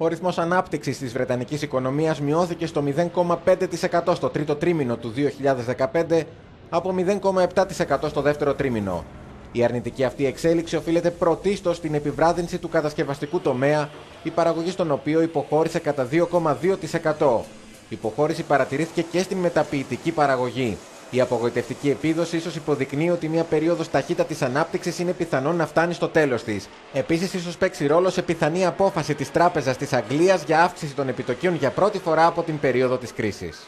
Ο ρυθμός ανάπτυξης της Βρετανικής οικονομίας μειώθηκε στο 0,5% στο τρίτο τρίμηνο του 2015 από 0,7% στο δεύτερο τρίμηνο. Η αρνητική αυτή εξέλιξη οφείλεται πρωτίστως στην επιβράδυνση του κατασκευαστικού τομέα, η παραγωγή στον οποίο υποχώρησε κατά 2,2%. Η υποχώρηση παρατηρήθηκε και στην μεταποιητική παραγωγή. Η απογοητευτική επίδοση ίσως υποδεικνύει ότι μια περίοδος ταχύτατης ανάπτυξης είναι πιθανόν να φτάνει στο τέλος της. Επίσης, ίσως παίξει ρόλο σε πιθανή απόφαση της Τράπεζας της Αγγλίας για αύξηση των επιτοκίων για πρώτη φορά από την περίοδο της κρίσης.